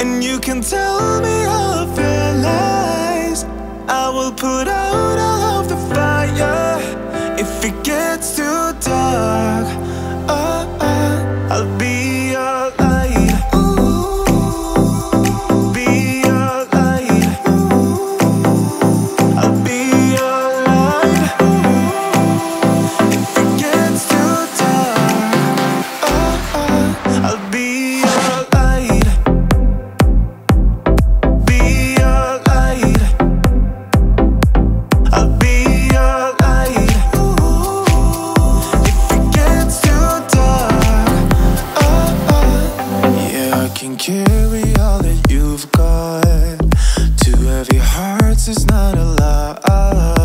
And you can tell me all of your lies. I will put out all of the fire if it can carry all that you've got. Two heavy hearts is not a lot.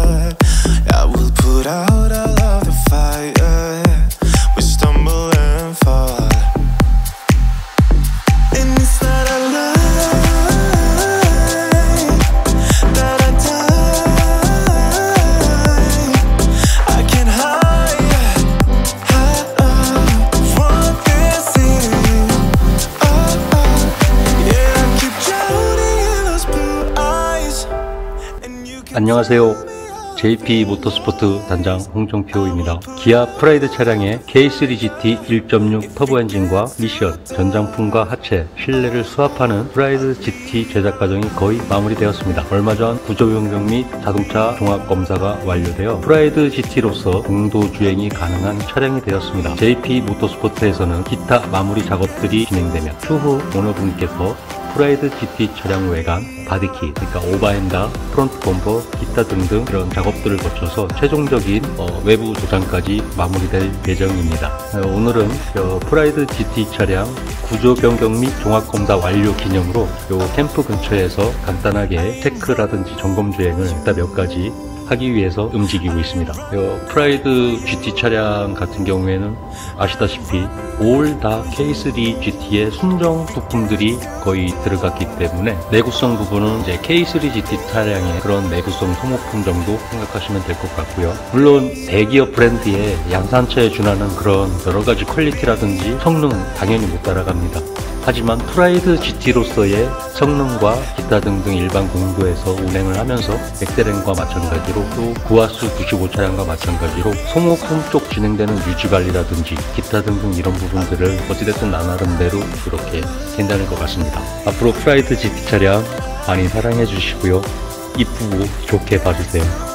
안녕하세요. JP Motorsport 단장 홍정표입니다. 기아 프라이드 차량의 K3 GT 1.6 터보 엔진과 미션, 전장품과 하체, 실내를 swap하는 프라이드 GT 제작 과정이 거의 마무리되었습니다. 얼마 전 구조 변경 및 자동차 종합 검사가 완료되어 프라이드 GT로서 공도 주행이 가능한 차량이 되었습니다. JP 모터스포트에서는 기타 마무리 작업들이 진행되며 추후 오너분께서 프라이드 GT 차량 외관, body kit, 그러니까 over fender, front 범퍼, 기타 등등 이런 작업들을 거쳐서 최종적인 어, 외부 도장까지 마무리될 예정입니다. 어, 오늘은 어, 프라이드 GT 차량 구조 변경 및 종합 검사 완료 기념으로 요 캠프 근처에서 간단하게 체크라든지 점검 주행을 몇 가지 하기 위해서 움직이고 있습니다. 요 프라이드 GT 차량 같은 경우에는 아시다시피 all 다 K3 GT의 순정 부품들이 거의 들어갔기 때문에 내구성 부분은 이제 K3 GT 차량의 그런 내구성 소모품 정도 생각하시면 될 것 같고요. 물론 대기업 브랜드의 양산차에 준하는 그런 여러 가지 quality라든지 성능 당연히 못 따라갑니다. 하지만 프라이드 GT로서의 성능과 기타 등등 일반 공도에서 운행을 하면서 엑셀렌과 마찬가지로 또 구하수 95 차량과 마찬가지로 소모품 쪽 진행되는 유지 관리라든지 기타 등등 이런 부분들을 어찌됐든 나 나름대로 이렇게 괜찮을 것 같습니다. 앞으로 프라이드 GT 차량 많이 사랑해 주시고요. 이쁘고 좋게 봐주세요.